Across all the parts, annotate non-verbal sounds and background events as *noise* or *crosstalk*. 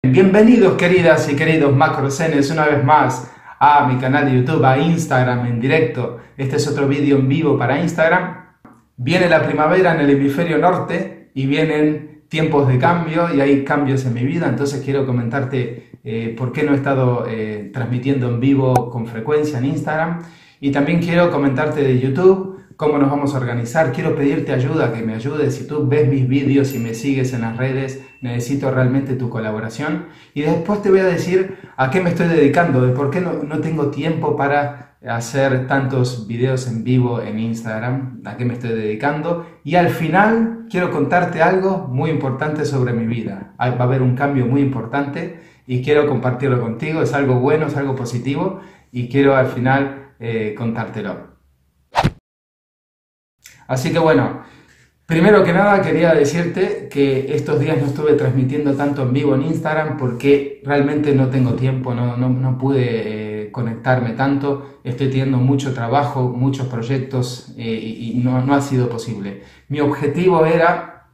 Bienvenidos queridas y queridos macrocenes una vez más a mi canal de YouTube, a Instagram en directo. Este es otro vídeo en vivo para Instagram. Viene la primavera en el hemisferio norte y vienen tiempos de cambio y hay cambios en mi vida, entonces quiero comentarte eh, por qué no he estado eh, transmitiendo en vivo con frecuencia en Instagram y también quiero comentarte de YouTube cómo nos vamos a organizar. Quiero pedirte ayuda, que me ayudes. Si tú ves mis vídeos y me sigues en las redes, necesito realmente tu colaboración. Y después te voy a decir a qué me estoy dedicando, de por qué no, no tengo tiempo para hacer tantos videos en vivo en Instagram, a qué me estoy dedicando. Y al final quiero contarte algo muy importante sobre mi vida. Va a haber un cambio muy importante y quiero compartirlo contigo. Es algo bueno, es algo positivo y quiero al final eh, contártelo. Así que bueno, primero que nada quería decirte que estos días no estuve transmitiendo tanto en vivo en Instagram porque realmente no tengo tiempo, no, no, pude eh, conectarme tanto, estoy teniendo mucho trabajo, muchos proyectos eh, y, no, no ha sido posible. Mi objetivo era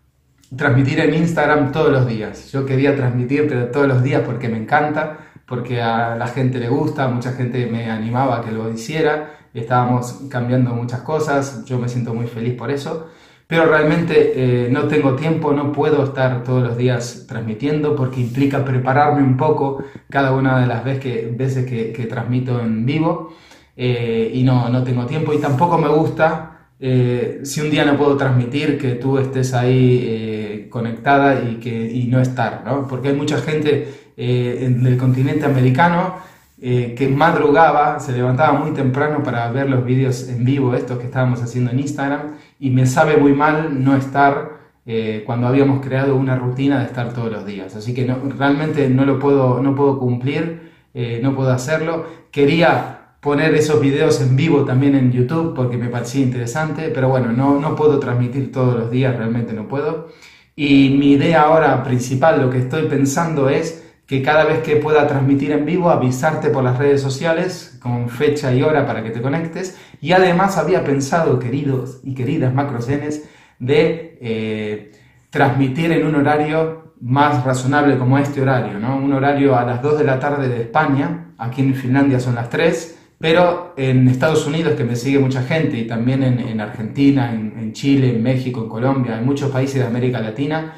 transmitir en Instagram todos los días. Yo quería transmitir todos los días porque me encanta, porque a la gente le gusta, mucha gente me animaba a que lo hiciera estábamos cambiando muchas cosas, yo me siento muy feliz por eso, pero realmente eh, no tengo tiempo, no puedo estar todos los días transmitiendo porque implica prepararme un poco cada una de las veces que, veces que, transmito en vivo eh, y no, no tengo tiempo y tampoco me gusta eh, si un día no puedo transmitir que tú estés ahí conectada y, que, y no estar, ¿no? porque hay mucha gente en el continente americano eh, que madrugaba, se levantaba muy temprano para ver los vídeos en vivo, estos que estábamos haciendo en Instagram, y me sabe muy mal no estar eh, cuando habíamos creado una rutina de estar todos los días. Así que realmente no lo puedo, no puedo cumplir, eh, no puedo hacerlo. Quería poner esos videos en vivo también en YouTube porque me parecía interesante, pero bueno, no, no puedo transmitir todos los días, realmente no puedo. Y mi idea ahora principal, lo que estoy pensando es que cada vez que pueda transmitir en vivo avisarte por las redes sociales con fecha y hora para que te conectes. Y además había pensado, queridos y queridas macrocenes, de eh, transmitir en un horario más razonable como este horario, ¿no? Un horario a las 2 de la tarde de España, aquí en Finlandia son las 3, pero en Estados Unidos, que me sigue mucha gente, y también en, Argentina, en Chile, en México, en Colombia, en muchos países de América Latina,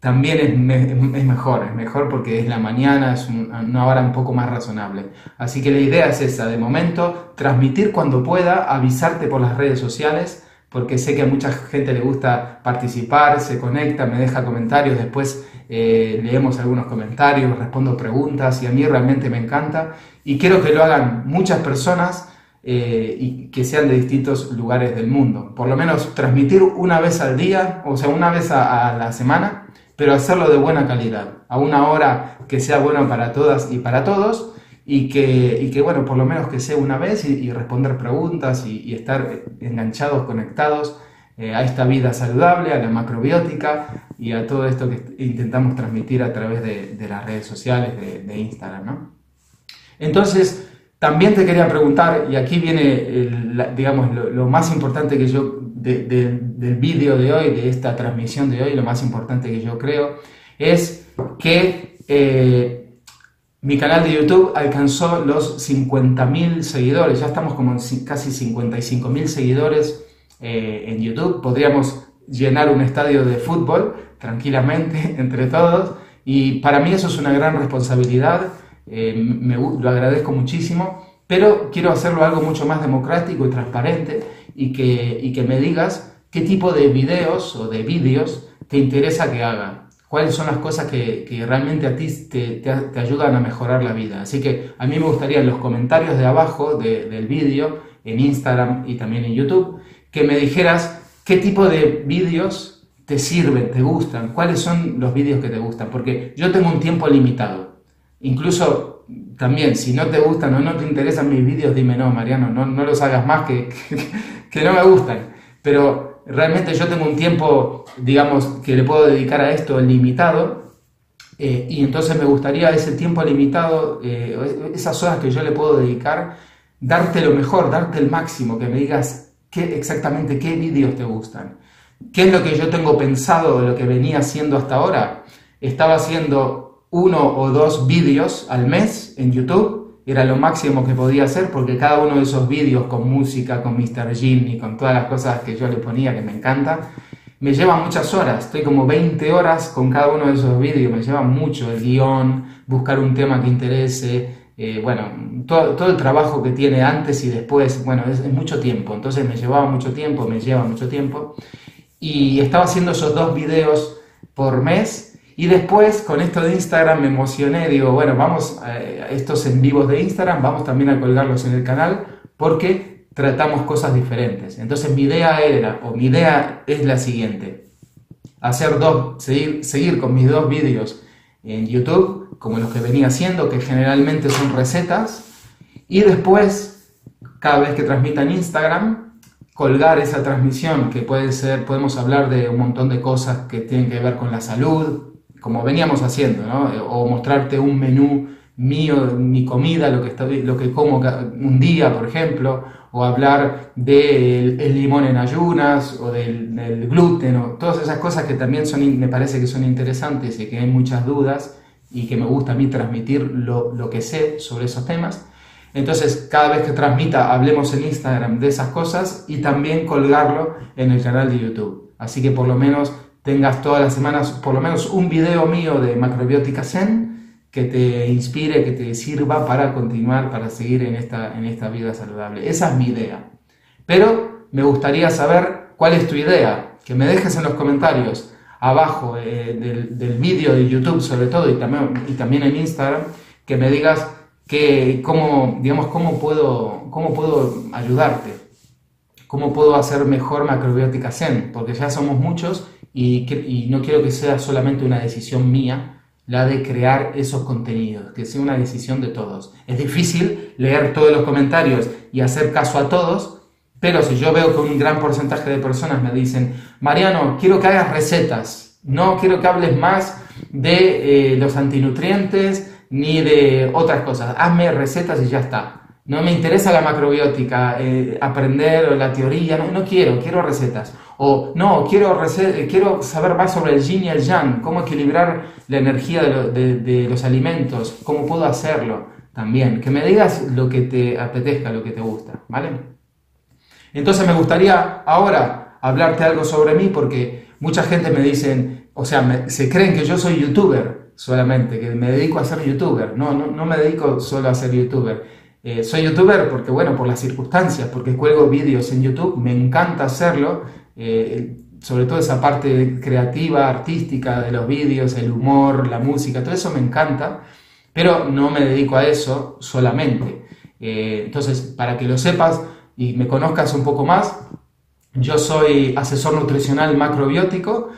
también es, mejor, es mejor porque es la mañana, es una hora un poco más razonable. Así que la idea es esa, de momento, transmitir cuando pueda, avisarte por las redes sociales, porque sé que a mucha gente le gusta participar, se conecta, me deja comentarios, después eh, leemos algunos comentarios, respondo preguntas y a mí realmente me encanta y quiero que lo hagan muchas personas. Eh, y que sean de distintos lugares del mundo. Por lo menos transmitir una vez al día, o sea, una vez a la semana, pero hacerlo de buena calidad, a una hora que sea buena para todas y para todos, y que, y que bueno, por lo menos que sea una vez y, responder preguntas y, estar enganchados, conectados eh, a esta vida saludable, a la macrobiótica y a todo esto que intentamos transmitir a través de, las redes sociales, de, Instagram, ¿no? Entonces, también te quería preguntar, y aquí viene, digamos, lo, más importante que yo del vídeo de hoy, de esta transmisión de hoy, lo más importante que yo creo es que eh, mi canal de YouTube alcanzó los 50.000 seguidores, ya estamos como en casi 55.000 seguidores eh, en YouTube, podríamos llenar un estadio de fútbol tranquilamente *laughs* entre todos. Y para mí eso es una gran responsabilidad, eh, me, lo agradezco muchísimo, pero quiero hacerlo algo mucho más democrático y transparente y que, que me digas qué tipo de videos o de vídeos te interesa que haga. Cuáles son las cosas que, realmente a ti te, ayudan a mejorar la vida. Así que a mí me gustaría en los comentarios de abajo del vídeo, en Instagram y también en YouTube, que me dijeras qué tipo de vídeos te sirven, te gustan, cuáles son los vídeos que te gustan, porque yo tengo un tiempo limitado. Incluso también, si no te gustan o no te interesan mis vídeos, dime no, Mariano, no, no los hagas más que, *laughs* que no me gustan, pero realmente yo tengo un tiempo, digamos, que le puedo dedicar a esto limitado, eh, y entonces me gustaría ese tiempo limitado, eh, esas horas que yo le puedo dedicar, darte lo mejor, darte el máximo, que me digas qué, exactamente qué vídeos te gustan. ¿Qué es lo que yo tengo pensado de lo que venía haciendo hasta ahora? Estaba haciendo uno o dos vídeos al mes en YouTube. Era lo máximo que podía hacer porque cada uno de esos vídeos con música, con Mr. Jim y con todas las cosas que yo le ponía que me encanta, me lleva muchas horas. Estoy como 20 horas con cada uno de esos vídeos. Me lleva mucho el guion, buscar un tema que interese. Eh, bueno, todo, todo, el trabajo que tiene antes y después, bueno, es, es mucho tiempo. Entonces me llevaba mucho tiempo, me lleva mucho tiempo. Y estaba haciendo esos dos videos por mes y después, con esto de Instagram, me emocioné, digo, bueno, vamos a estos en vivos de Instagram, vamos también a colgarlos en el canal, porque tratamos cosas diferentes. Entonces mi idea era, o mi idea es la siguiente, hacer dos, seguir, seguir con mis dos vídeos en YouTube, como los que venía haciendo, que generalmente son recetas, y después, cada vez que transmita en Instagram, colgar esa transmisión, que puede ser, podemos hablar de un montón de cosas que tienen que ver con la salud, como veníamos haciendo, ¿no? o mostrarte un menú mío, mi comida, lo que, lo que como un día, por ejemplo, o hablar del limón en ayunas, o del, gluten, o todas esas cosas que también son, me parece que son interesantes y que hay muchas dudas y que me gusta a mí transmitir lo que sé sobre esos temas. Entonces, cada vez que transmita, hablemos en Instagram de esas cosas y también colgarlo en el canal de YouTube. Así que por lo menos tengas todas las semanas por lo menos un video mío de macrobiótica zen que te inspire, que te sirva para continuar, para seguir en esta, en esta vida saludable. Esa es mi idea. Pero me gustaría saber cuál es tu idea, que me dejes en los comentarios abajo eh, del, del vídeo de YouTube sobre todo y también, y también en Instagram, que me digas que, cómo, digamos, cómo, puedo, cómo puedo ayudarte, cómo puedo hacer mejor macrobiótica zen, porque ya somos muchos y, no quiero que sea solamente una decisión mía la de crear esos contenidos, que sea una decisión de todos. Es difícil leer todos los comentarios y hacer caso a todos, pero si yo veo que un gran porcentaje de personas me dicen, Mariano, quiero que hagas recetas, no quiero que hables más de eh, los antinutrientes ni de otras cosas, hazme recetas y ya está. No me interesa la macrobiótica, eh, aprender la teoría, no, quiero, quiero recetas. O no, quiero, quiero saber más sobre el yin y el yang, cómo equilibrar la energía de, los alimentos, cómo puedo hacerlo también. Que me digas lo que te apetezca, lo que te gusta, ¿vale? Entonces me gustaría ahora hablarte algo sobre mí porque mucha gente me dice, o sea, se creen que yo soy youtuber solamente, que me dedico a ser youtuber. No, no, no me dedico solo a ser youtuber. Eh, soy youtuber porque, bueno, por las circunstancias, porque cuelgo vídeos en YouTube, me encanta hacerlo eh, sobre todo esa parte creativa, artística de los vídeos, el humor, la música, todo eso me encanta, pero no me dedico a eso solamente. Eh, entonces, para que lo sepas y me conozcas un poco más, yo soy asesor nutricional macrobiótico,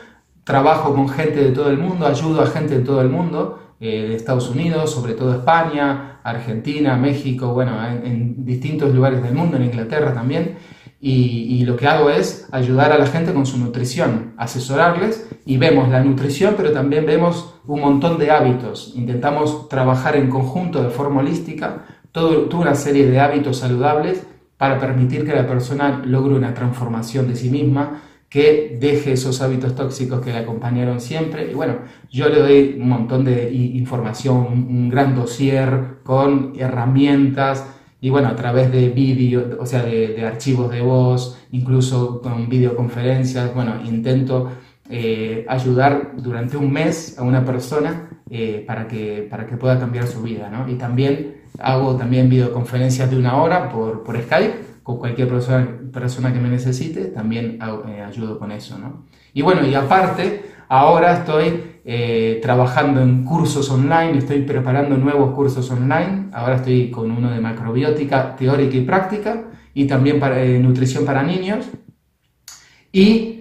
trabajo con gente de todo el mundo, ayudo a gente de todo el mundo, eh, de Estados Unidos, sobre todo España, Argentina, México, bueno, en distintos lugares del mundo, en Inglaterra también. Y, lo que hago es ayudar a la gente con su nutrición, asesorarles y vemos la nutrición, pero también vemos un montón de hábitos. Intentamos trabajar en conjunto de forma holística toda una serie de hábitos saludables para permitir que la persona logre una transformación de sí misma, que deje esos hábitos tóxicos que le acompañaron siempre. Y bueno, yo le doy un montón de información, un gran dossier con herramientas y bueno, a través de vídeo, o sea, de, archivos de voz, incluso con videoconferencias, bueno, intento eh, ayudar durante un mes a una persona eh, para, que, para que pueda cambiar su vida, ¿no? Y también hago también videoconferencias de una hora por, por Skype, con cualquier persona, persona que me necesite, también eh, ayudo con eso, ¿no? Y bueno, y aparte, ahora estoy eh, trabajando en cursos online, estoy preparando nuevos cursos online, ahora estoy con uno de macrobiótica teórica y práctica y también para eh, nutrición para niños. Y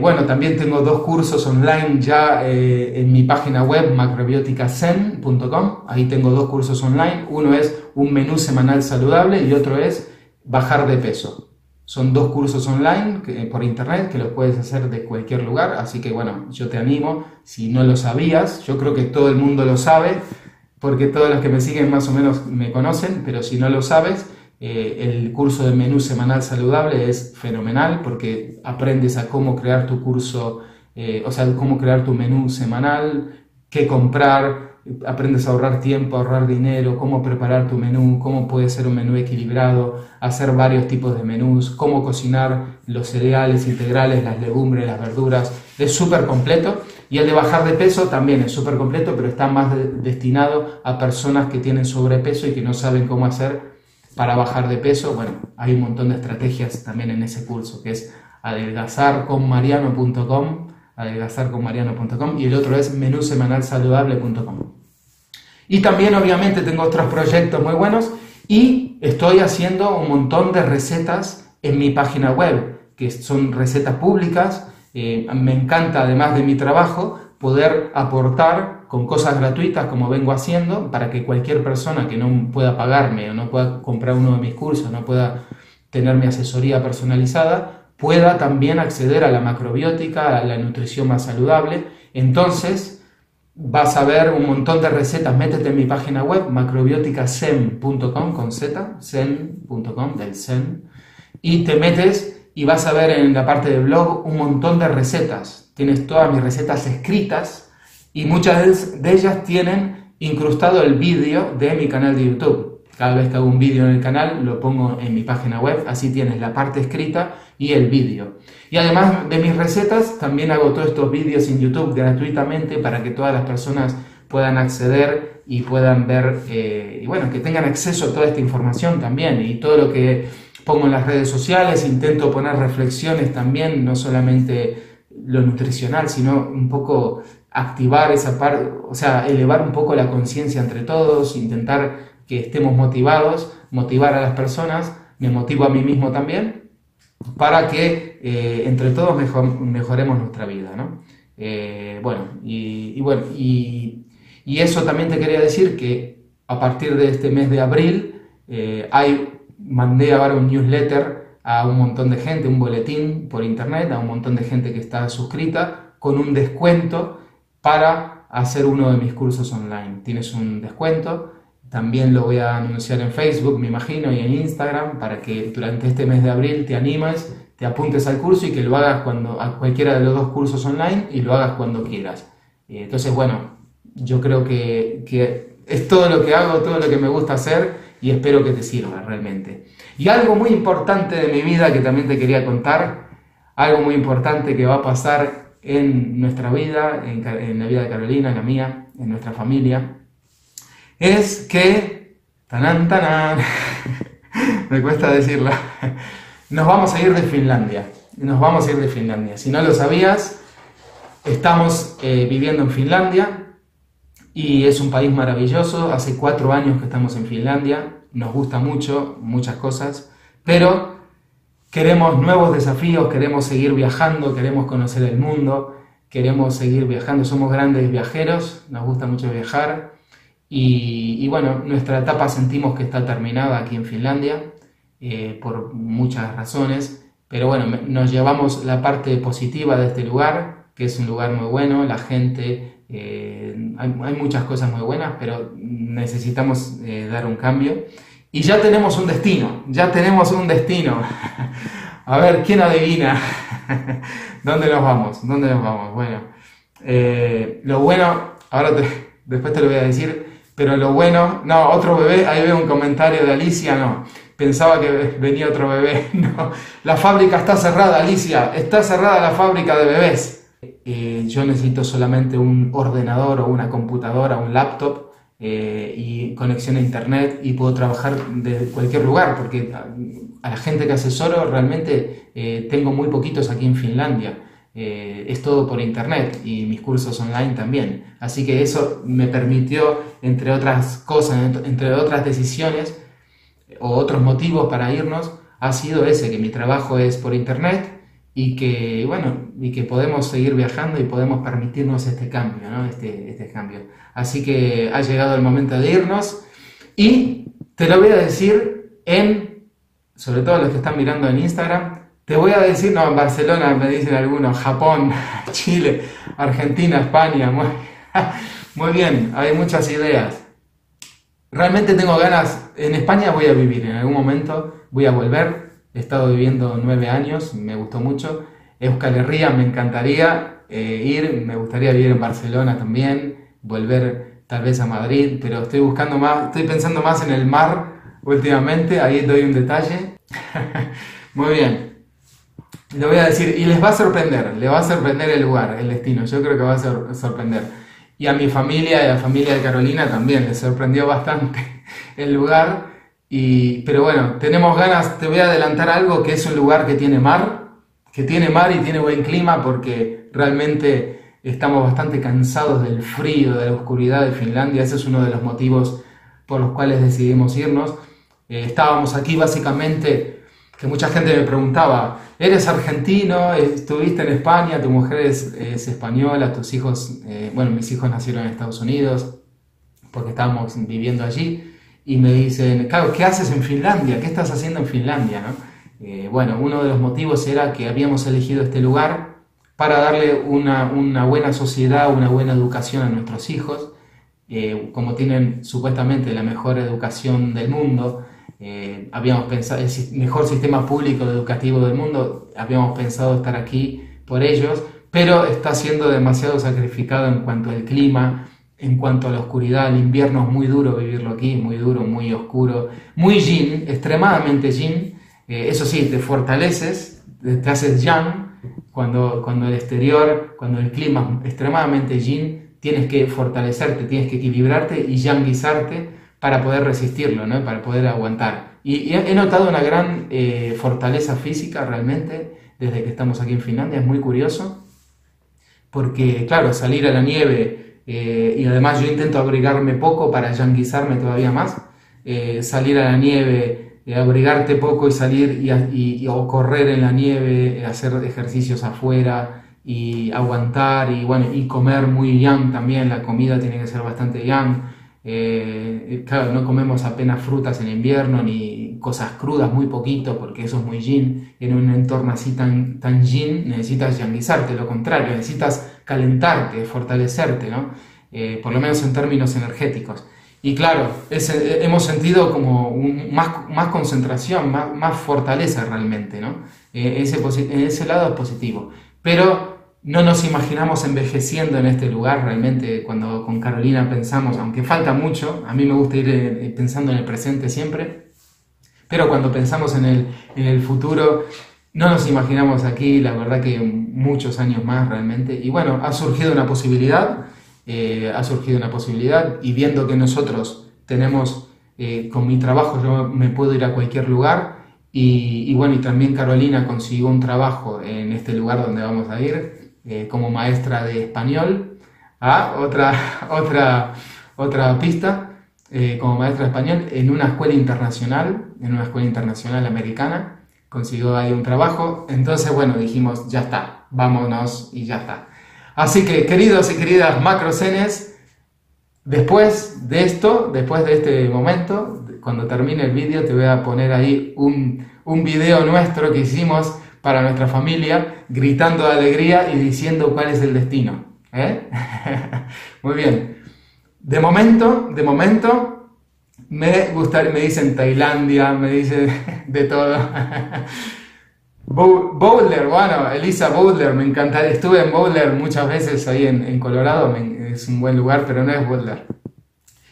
bueno, también tengo dos cursos online ya en mi página web macrobioticazen.com, ahí tengo dos cursos online, uno es un menú semanal saludable y otro es bajar de peso. Son dos cursos online por internet que los puedes hacer de cualquier lugar, así que bueno, yo te animo, si no lo sabías, yo creo que todo el mundo lo sabe, porque todos los que me siguen más o menos me conocen, pero si no lo sabes, eh, el curso de menú semanal saludable es fenomenal porque aprendes a cómo crear tu curso, eh, o sea, cómo crear tu menú semanal, qué comprar, aprendes a ahorrar tiempo, ahorrar dinero, cómo preparar tu menú, cómo puede ser un menú equilibrado, hacer varios tipos de menús, cómo cocinar los cereales integrales, las legumbres, las verduras. Es súper completo. Y el de bajar de peso también es súper completo, pero está más destinado a personas que tienen sobrepeso y que no saben cómo hacer para bajar de peso. Bueno, hay un montón de estrategias también en ese curso, que es adelgazarconmariano.com, adelgazarconmariano.com y el otro es menusemanalsaludable.com. Y también obviamente tengo otros proyectos muy buenos y estoy haciendo un montón de recetas en mi página web, que son recetas públicas. Eh, me encanta, además de mi trabajo, poder aportar con cosas gratuitas como vengo haciendo para que cualquier persona que no pueda pagarme o no pueda comprar uno de mis cursos, no pueda tener mi asesoría personalizada, pueda también acceder a la macrobiótica, a la nutrición más saludable. Entonces, vas a ver un montón de recetas. Métete en mi página web, macrobioticasem.com, con z, zen.com, del zen, y te metes y vas a ver en la parte de blog un montón de recetas. Tienes todas mis recetas escritas y muchas de ellas tienen incrustado el vídeo de mi canal de YouTube. Cada vez que hago un vídeo en el canal lo pongo en mi página web, así tienes la parte escrita y el vídeo. Y además de mis recetas, también hago todos estos vídeos en YouTube gratuitamente para que todas las personas puedan acceder y puedan ver, eh, y bueno, que tengan acceso a toda esta información también y todo lo que pongo en las redes sociales, intento poner reflexiones también, no solamente lo nutricional, sino un poco activar esa parte, o sea, elevar un poco la conciencia entre todos, intentar que estemos motivados, motivar a las personas, me motivo a mí mismo también, para que eh, entre todos mejoremos nuestra vida. ¿no? Eh, bueno, y, bueno y, eso también te quería decir que a partir de este mes de abril eh, hay, mandé ahora un newsletter a un montón de gente, un boletín por internet, a un montón de gente que está suscrita con un descuento para hacer uno de mis cursos online. Tienes un descuento también lo voy a anunciar en Facebook, me imagino, y en Instagram, para que durante este mes de abril te animes, te apuntes al curso y que lo hagas cuando, a cualquiera de los dos cursos online y lo hagas cuando quieras. Eh, entonces, bueno, yo creo que, que es todo lo que hago, todo lo que me gusta hacer y espero que te sirva realmente. Y algo muy importante de mi vida que también te quería contar, algo muy importante que va a pasar en nuestra vida, en, en la vida de Carolina, en la mía, en nuestra familia, es que, tanan, tanan, *laughs* me cuesta decirlo, nos vamos a ir de Finlandia. Nos vamos a ir de Finlandia. Si no lo sabías, estamos eh, viviendo en Finlandia y es un país maravilloso. Hace cuatro años que estamos en Finlandia. Nos gusta mucho, muchas cosas, pero queremos nuevos desafíos, queremos seguir viajando, queremos conocer el mundo, queremos seguir viajando. Somos grandes viajeros, nos gusta mucho viajar y, bueno, nuestra etapa sentimos que está terminada aquí en Finlandia eh, por muchas razones, pero bueno, nos llevamos la parte positiva de este lugar, que es un lugar muy bueno, la gente, eh, hay, muchas cosas muy buenas, pero necesitamos eh, dar un cambio. Y ya tenemos un destino, ya tenemos un destino. A ver, ¿quién adivina? *laughs* ¿Dónde nos vamos? ¿Dónde nos vamos? Bueno, lo bueno, ahora después te lo voy a decir, pero lo bueno, no, otro bebé, ahí veo un comentario de Alicia, no. Pensaba que venía otro bebé, *laughs* no. La fábrica está cerrada, Alicia, está cerrada la fábrica de bebés. Eh, yo necesito solamente un ordenador o una computadora, un laptop eh, y conexión a internet y puedo trabajar de cualquier lugar, porque a, la gente que asesoro realmente eh, tengo muy poquitos aquí en Finlandia. Eh, es todo por internet y mis cursos online también. Así que eso me permitió, entre otras cosas, entre otras decisiones o otros motivos para irnos, ha sido ese, que mi trabajo es por internet y que, bueno, y que podemos seguir viajando y podemos permitirnos este cambio, ¿no? Este, este cambio. Así que ha llegado el momento de irnos y te lo voy a decir en, sobre todo los que están mirando en Instagram, te voy a decir, no, Barcelona me dicen algunos, Japón, *laughs* Chile, Argentina, España, *laughs* muy, bien, hay muchas ideas. Realmente tengo ganas, en España voy a vivir, en algún momento voy a volver, he estado viviendo nueve años, me gustó mucho. Euskal Herria me encantaría eh, ir, me gustaría vivir en Barcelona también, volver tal vez a Madrid, pero estoy buscando más, estoy pensando más en el mar últimamente, ahí doy un detalle. *laughs* Muy bien. Le voy a decir, y les va a sorprender, le va a sorprender el lugar, el destino, yo creo que va a sorprender. Y a mi familia y a la familia de Carolina también les sorprendió bastante *laughs* el lugar. Y, pero bueno, tenemos ganas, te voy a adelantar algo, que es un lugar que tiene mar, que tiene mar y tiene buen clima porque realmente estamos bastante cansados del frío, de la oscuridad de Finlandia. Ese es uno de los motivos por los cuales decidimos irnos. Eh, estábamos aquí básicamente, que mucha gente me preguntaba, ¿eres argentino? ¿Estuviste en España? ¿Tu mujer es, española? ¿Tus hijos? Eh, bueno, mis hijos nacieron en Estados Unidos porque estábamos viviendo allí. Y me dicen, claro, ¿qué haces en Finlandia? ¿Qué estás haciendo en Finlandia? Eh, bueno, uno de los motivos era que habíamos elegido este lugar para darle una, buena sociedad, una buena educación a nuestros hijos, eh, como tienen supuestamente la mejor educación del mundo, eh, habíamos pensado, el mejor sistema público educativo del mundo, habíamos pensado estar aquí por ellos, pero está siendo demasiado sacrificado en cuanto al clima, en cuanto a la oscuridad, el invierno es muy duro vivirlo aquí, muy duro, muy oscuro, muy yin, extremadamente yin, eh, eso sí, te fortaleces, te haces yang, cuando, cuando el exterior, cuando el clima es extremadamente yin, tienes que fortalecerte, tienes que equilibrarte y yanguizarte para poder resistirlo, ¿no? para poder aguantar. Y, he notado una gran eh, fortaleza física realmente desde que estamos aquí en Finlandia, es muy curioso, porque claro, salir a la nieve, eh, y además yo intento abrigarme poco para yanguizarme todavía más, eh, salir a la nieve abrigarte poco y salir y, o correr en la nieve, hacer ejercicios afuera y aguantar y bueno y comer muy yang también, la comida tiene que ser bastante yang. Eh, claro, no comemos apenas frutas en invierno ni cosas crudas, muy poquito, porque eso es muy yin. En un entorno así tan, tan yin necesitas yanguizarte, lo contrario, necesitas calentarte, fortalecerte, ¿no? por lo menos en términos energéticos. Y claro, hemos sentido como más, más, concentración, más, más, fortaleza realmente, ¿no? Eh, ese, ese lado es positivo. Pero no nos imaginamos envejeciendo en este lugar realmente cuando con Carolina pensamos, aunque falta mucho, a mí me gusta ir eh, pensando en el presente siempre, pero cuando pensamos en el, en el futuro, no nos imaginamos aquí, la verdad que muchos años más realmente. Y bueno, ha surgido una posibilidad eh, ha surgido una posibilidad y viendo que nosotros tenemos, eh, con mi trabajo yo me puedo ir a cualquier lugar y, bueno, y también Carolina consiguió un trabajo en este lugar donde vamos a ir eh, como maestra de español. Ah, *laughs* otra, otra, otra pista, como maestra de español en una escuela internacional, en una escuela internacional americana, consiguió ahí un trabajo. Entonces, bueno, dijimos, ya está, vámonos y ya está. Así que, queridos y queridas macrocenes, después de esto, después de este momento, cuando termine el vídeo, te voy a poner ahí un, un video nuestro que hicimos para nuestra familia, gritando de alegría y diciendo cuál es el destino. ¿eh? *laughs* Muy bien. De momento, de momento, me gustaría, me dicen Tailandia, me dicen *laughs* de todo. *laughs* Boulder, bueno, Elisa Boulder, me encanta. Estuve en Boulder muchas veces ahí en, Colorado, es un buen lugar, pero no es Boulder.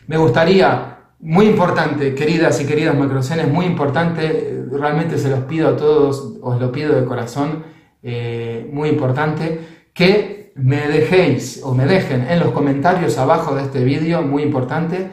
Me gustaría, muy importante, queridas y queridas macrocenes, muy importante, realmente se los pido a todos, os lo pido de corazón, eh, muy importante, que me dejéis o me dejen en los comentarios abajo de este vídeo, muy importante,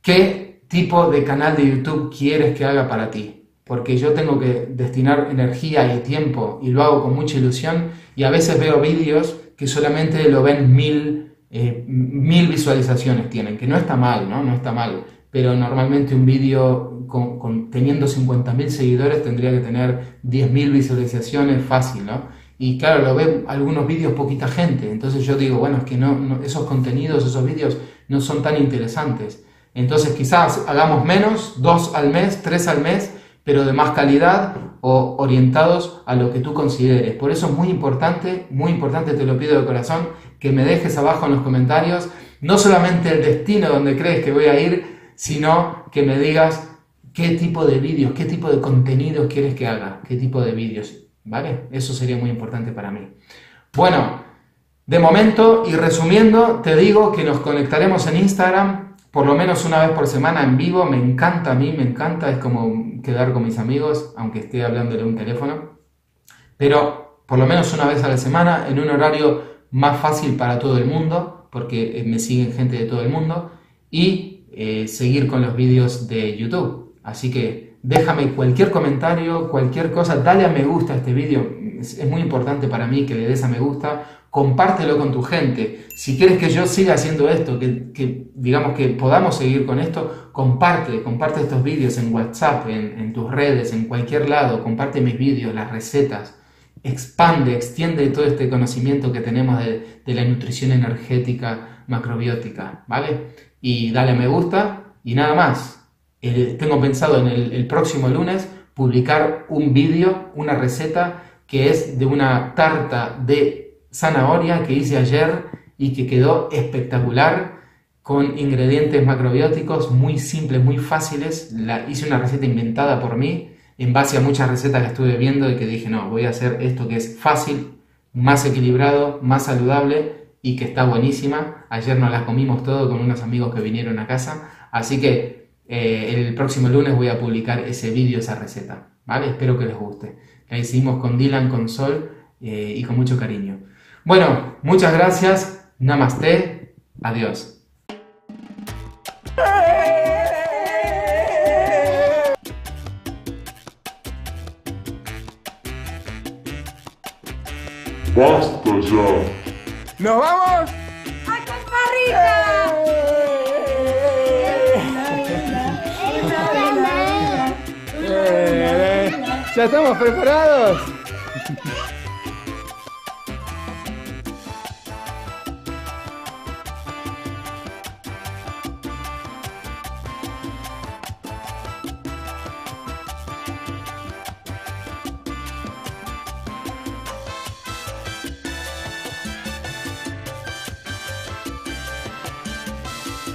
qué tipo de canal de YouTube quieres que haga para ti porque yo tengo que destinar energía y tiempo y lo hago con mucha ilusión y a veces veo vídeos que solamente lo ven mil, eh, mil visualizaciones tienen, que no está mal, ¿no? No está mal, pero normalmente un vídeo con, teniendo 50.000 seguidores tendría que tener 10.000 visualizaciones fácil, ¿no? Y claro, lo ven algunos vídeos poquita gente, entonces yo digo, bueno, es que no, esos contenidos, esos vídeos no son tan interesantes. Entonces quizás hagamos menos, dos al mes, tres al mes, pero de más calidad o orientados a lo que tú consideres. Por eso es muy importante, muy importante, te lo pido de corazón, que me dejes abajo en los comentarios no solamente el destino donde crees que voy a ir, sino que me digas qué tipo de vídeos, qué tipo de contenidos quieres que haga, qué tipo de vídeos, ¿vale? Eso sería muy importante para mí. Bueno, De momento, y resumiendo, te digo que nos conectaremos en Instagram por lo menos una vez por semana en vivo. Me encanta a mí, me encanta, es como quedar con mis amigos, aunque esté hablando de un teléfono. Pero por lo menos una vez a la semana, en un horario más fácil para todo el mundo, porque me siguen gente de todo el mundo. Y eh, seguir con los vídeos de YouTube. Así que déjame cualquier comentario, cualquier cosa, dale a me gusta este vídeo. Es, muy importante para mí que le des a me gusta compártelo con tu gente. Si quieres que yo siga haciendo esto, que, digamos que podamos seguir con esto, comparte, comparte estos vídeos en WhatsApp, en, tus redes, en cualquier lado, comparte mis vídeos, las recetas, expande, extiende todo este conocimiento que tenemos de, la nutrición energética macrobiótica, ¿vale? Y dale me gusta y nada más. Eh, tengo pensado en el próximo lunes publicar un vídeo, una receta que es de una tarta de zanahoria que hice ayer y que quedó espectacular con ingredientes macrobióticos muy simples, muy fáciles. La, hice una receta inventada por mí en base a muchas recetas que estuve viendo y que dije, no, voy a hacer esto que es fácil, más equilibrado, más saludable y que está buenísima. Ayer nos la comimos todo con unos amigos que vinieron a casa, así que eh, el próximo lunes voy a publicar ese vídeo, esa receta, ¿vale? Espero que les guste. La hicimos con Dylan, con Sol eh, y con mucho cariño. Bueno, muchas gracias. Namaste. Adiós. ¡Basta ya! ¡Nos vamos! ¡A Costa Rica! ¿Ya estamos preparados?